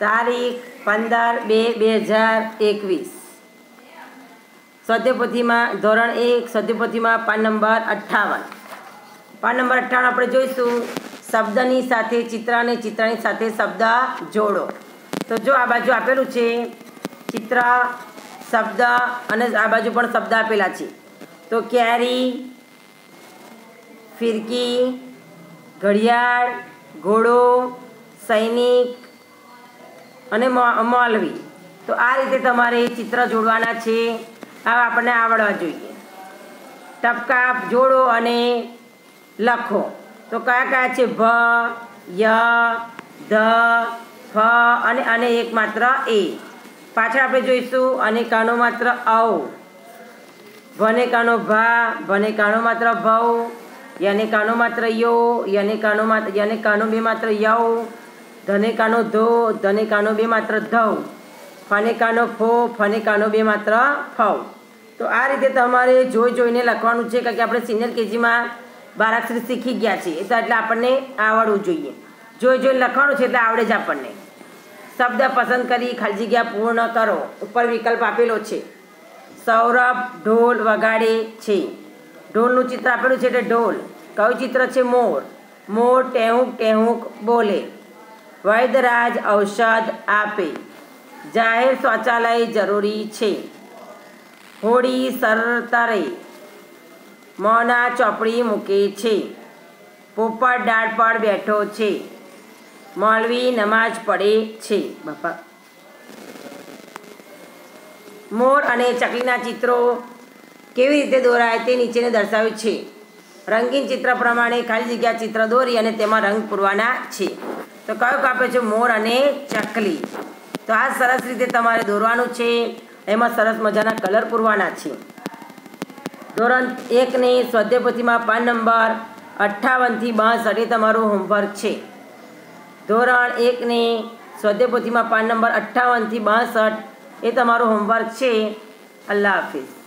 તારીખ પંદર બે બે હજાર એકવીસ. સદ્યપોથીમાં ધોરણ એક, સદ્યપોથીમાં પાન નંબર અઠ્ઠાવન. પાન નંબર અઠ્ઠાવન આપણે જોઈશું. શબ્દની સાથે ચિત્ર અને ચિત્રની સાથે શબ્દ જોડો. તો જો આ બાજુ આપેલું છે, ચિત્ર, શબ્દ અને આ બાજુ પણ શબ્દ આપેલા છે. તો કેરી, ફિરકી, ઘડિયાળ, ઘોડો, સૈનિક અને મોલવી. તો આ રીતે તમારે ચિત્ર જોડવાના છે. આ આપણને આવડવા જોઈએ. ટપકા જોડો અને લખો. તો કયા કયા છે? ભ, ય, ધ, ફ અને અને એક માત્ર એ. પાછળ આપણે જોઈશું અને કાનો માત્ર ઔ. ભને કાનો ભા, ભને કાનો માત્ર ભવ યને કાનો માત્ર યો, યને કાનો માત્ર યને કાનો બે માત્ર યૌ. ધને કાનો ધો ધને કાનો બે માત્ર ધવ ફને કાનો ફો ફને કાનો બે માત્ર ફવ. તો આ રીતે તમારે જોઈ જોઈને લખવાનું છે કારણ કે આપણે સિનિયર કેજીમાં બારાક્ષરી શીખી ગયા છીએ, તો એટલે આપણને આવડવું જોઈએ. જોઈ જોઈને લખવાનું છે એટલે આવડે જ આપણને. શબ્દ પસંદ કરી, ખાલી જગ્યા પૂર્ણ કરો, ઉપર વિકલ્પ આપેલો છે. સૌરભ ઢોલ વગાડે છે. ઢોલનું ચિત્ર આપેલું છે એટલે ઢોલ. કયું ચિત્ર છે? મોર. મોર ટેહુક ટેહુક બોલે. વૈદરાજ ઔષધ આપે. જાહેર શૌચાલય જરૂરી છે. હોળી સરતરે મોના ચોપડી મૂકે છે. પોપટ ડાળ પર બેઠો છે. મોલવી નમાજ પડે છે. બાપા. મોર અને ચકલીના ચિત્રો કેવી રીતે દોરાય તે નીચેને દર્શાવ્યું છે. રંગીન ચિત્ર પ્રમાણે ખાલી જગ્યા ચિત્ર દોરી અને તેમાં રંગ પૂરવાના છે. તો કયો કાપે છે? મોર અને ચકલી. તો આ સરસ રીતે તમારે દોરવાનું છે. એમાં સરસ મજાના કલર પૂરવાના છે. ધોરણ એકની સ્વાધ્યાયપોથીમાં પાન નંબર અઠ્ઠાવનથી બાસઠ એ તમારું હોમવર્ક છે. ધોરણ એકની સ્વાધ્યાયપોથીમાં પાન નંબર અઠ્ઠાવનથી બાસઠ એ તમારું હોમવર્ક છે. અલ્લાહ હાફિઝ.